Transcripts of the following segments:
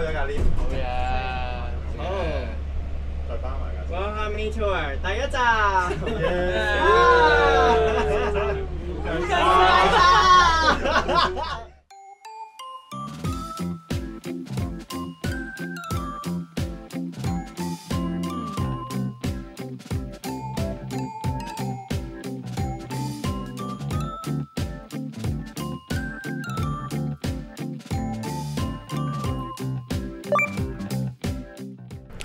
咗架 lift。好嘢，好再翻埋架。 One Harmony Tour 第一集。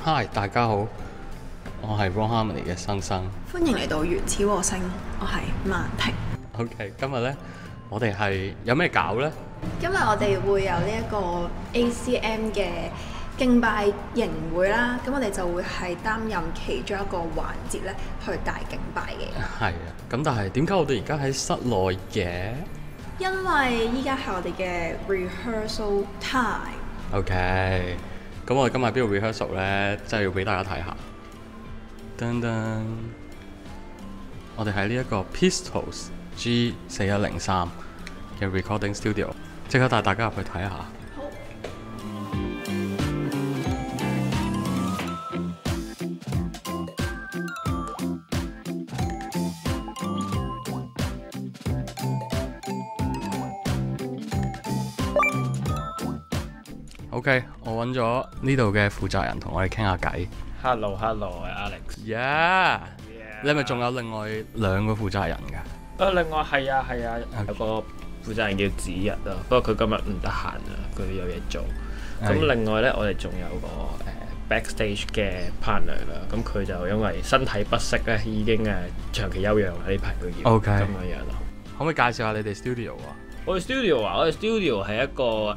嗨，大家好，我係 Ron Harmony 嘅生生。歡迎嚟到原始和聲，我係曼婷。OK，今日呢，我哋係有咩搞呢？今日我哋會有呢一個 ACM 嘅敬拜營會啦，咁我哋就會係擔任其中一個環節咧，去大敬拜嘅。係啊，咁但係點解我哋而家喺室內嘅因為依家係我哋嘅 rehearsal time，？OK，咁我哋今日邊度 rehearsal 咧？真係要俾大家睇下。噔噔，我哋喺呢一個 Pistols G 四一零三嘅 recording studio，即刻帶大家入去睇下。OK，我揾咗呢度嘅負責人同我哋傾下偈。Hello，Hello，係 Alex。Yeah，你係咪仲有另外兩個負責人㗎？啊，另外係啊係啊，有個負責人叫子日啊，不過佢今日唔得閒啊，佢有嘢做。咁另外咧，我哋仲有個誒 backstage 嘅 partner 啦，咁佢就因為身體不適咧，已經誒長期休養啦，呢排都要 OK 咁樣樣咯。可唔可以介紹下你哋 studio 啊？我哋 studio 啊，我哋 studio 係一個誒、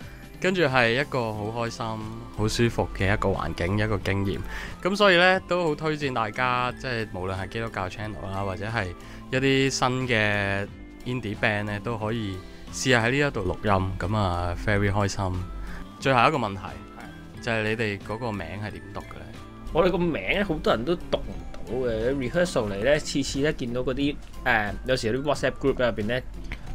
跟住係一個好開心、好舒服嘅一個環境、一個經驗。咁所以呢，都好推薦大家，即係無論係基督教 channel 啦，或者係一啲新嘅 indie band 呢，都可以試下喺呢一度錄音。咁啊，very 開心。最後一個問題就係你哋嗰個名係點讀嘅呢？我哋個名，好多人都讀唔到嘅。rehearsal 嚟咧，次次咧見到嗰啲誒，有時啲 WhatsApp group 入邊咧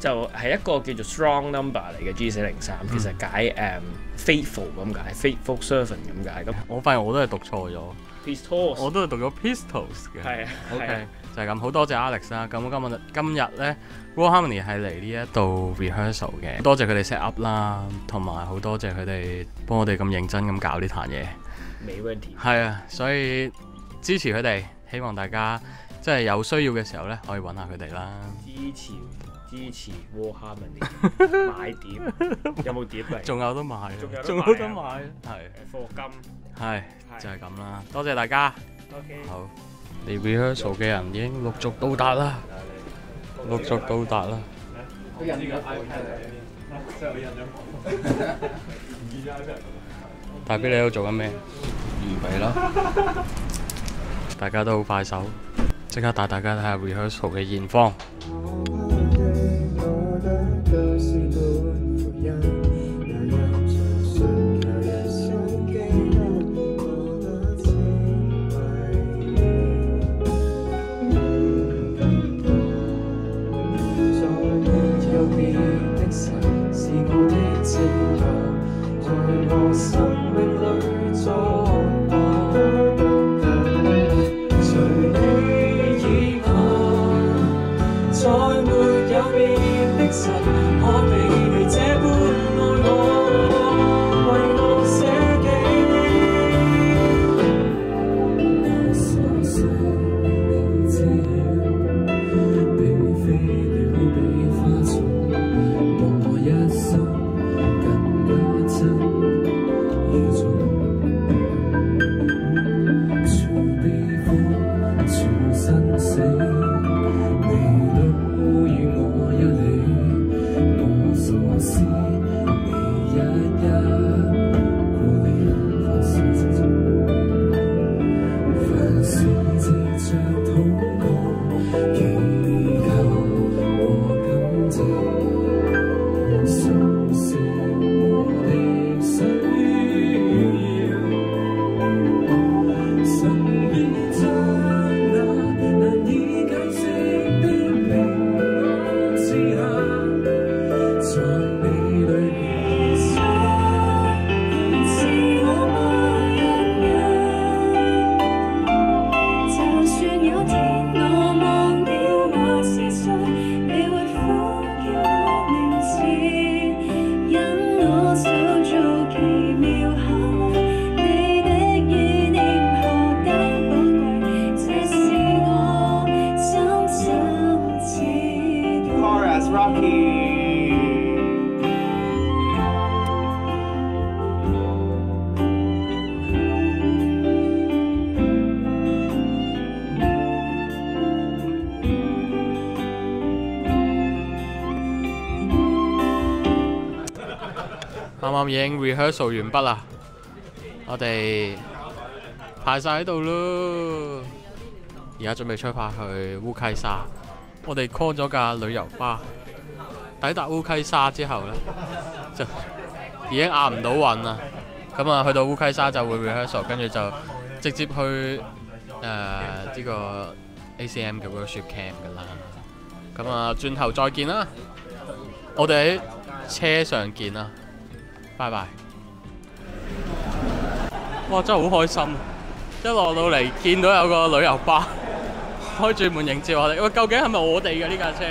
就係一個叫做 strong number 嚟嘅 G 四零三，其實解誒、faithful 咁解，faithful servant 咁解。咁我發現我都係讀錯咗，Pistols 我都係讀咗 pistols 嘅。係啊 OK，啊就係咁，好多謝 Alex 啦。咁今日今日咧 Raw Harmony 係嚟呢一度 rehearsal 嘅，多謝佢哋 set up 啦，同埋好多謝佢哋幫我哋咁認真咁搞呢壇嘢。美 w e n t y 係啊，所以支持佢哋，希望大家即係有需要嘅時候咧，可以揾下佢哋啦。支持支持 War Harmony 買碟，有冇碟嚟？仲有得買啊，仲有得仲買係課金係係就係咁啦。多謝大家。，OK。好，嚟 rehearsal 嘅人已經陸續到達啦，陸續到達啦。大 B 你喺度做緊咩？預備啦！大家都好快手，即刻帶大家睇下 rehearsal 嘅現況。You. 啱啱已經 rehearsal 完畢啦，我哋排晒喺度咯。而家準備出發去烏溪沙，我哋 call 咗架旅遊巴。抵達烏溪沙之後呢，就已經壓唔到運啦。咁啊，去到烏溪沙就會 rehearsal，跟住就直接去誒呢、個 ACM 嘅 worship camp 噶啦。咁啊，轉頭再見啦，我哋喺車上見啦。拜拜！哇，真係好開心！一落到嚟見到有個旅遊巴 開住門迎接我哋。喂，究竟係咪我哋嘅呢架車？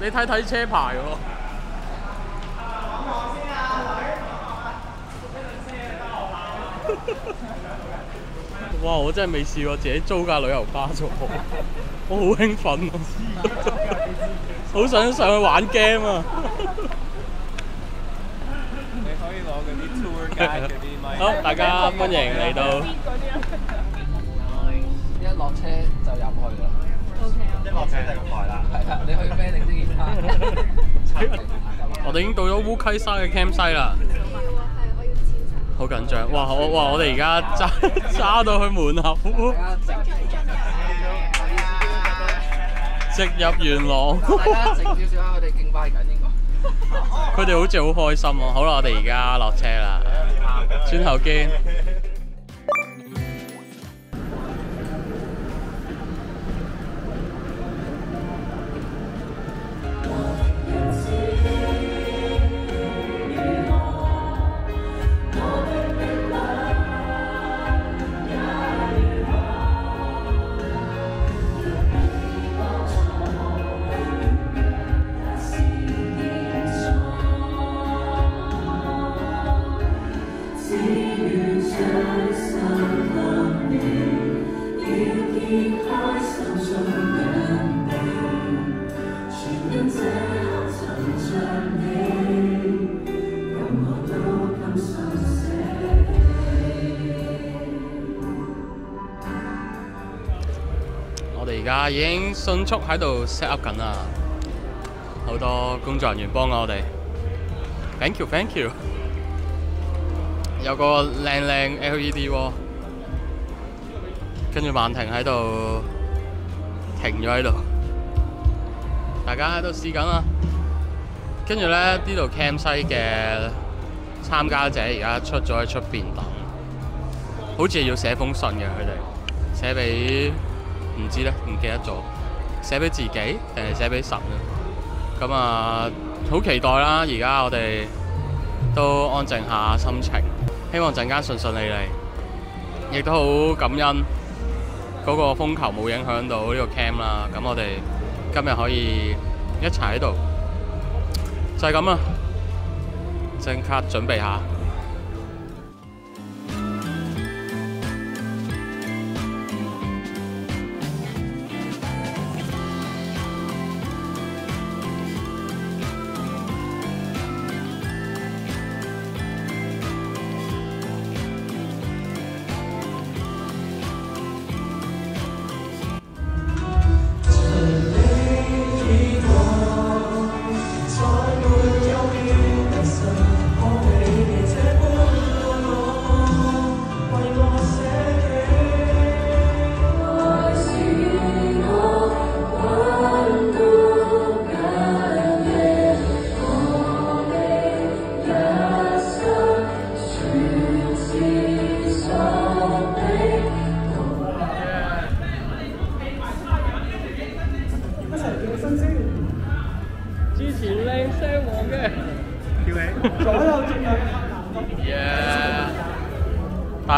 你睇睇車牌喎。哇！我真係未試過自己租架旅遊巴坐，我好興奮啊！好想上去玩 game 啊！你可以攞嗰啲 tour guide 嗰啲咪。好，大家歡迎嚟到。一落車就入去啦。一落車就咁耐啦。係啊，你可以孭定啲吉他。我哋已經到咗烏溪沙嘅 camp site 啦，好緊張！哇！我哇！我哋而家揸揸到去門口，直入元朗。大家靜少少啊！我哋敬拜緊應該。佢哋好似好开心啊！好啦，我哋而家落车啦，转头见。已經迅速喺度 set up 緊啦，好多工作人員幫我哋。Thank you，thank you。有個靚靚 LED 喎，跟住曼婷喺度停咗喺度，大家喺度試緊啦。跟住咧，呢度 camp 西嘅參加者而家出咗喺出邊等，好似要寫封信嘅佢哋，寫俾唔知咧，唔記得咗，寫俾自己定係寫俾神咧？咁啊，好期待啦！而家我哋都安靜下心情，希望陣間順順利利，亦都好感恩嗰個風球冇影響到呢個 cam 啦。咁我哋今日可以一齊喺度，就係咁啦。即刻準備下。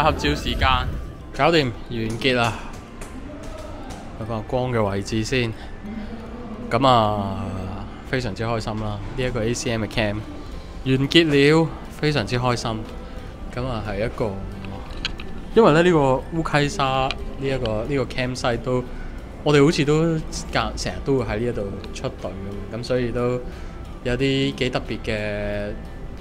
合照時間搞掂，完結啦。去個光嘅位置先。咁啊，非常之開心啦！呢、一個 ACM 嘅 cam 完結了，非常之開心。咁啊，係一個，因為咧呢、呢個烏溪沙呢、一個呢、个 cam site 都我哋好似都隔成日都會喺呢一度出队咁，咁所以都有啲幾特別嘅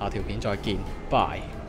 下條片再見拜。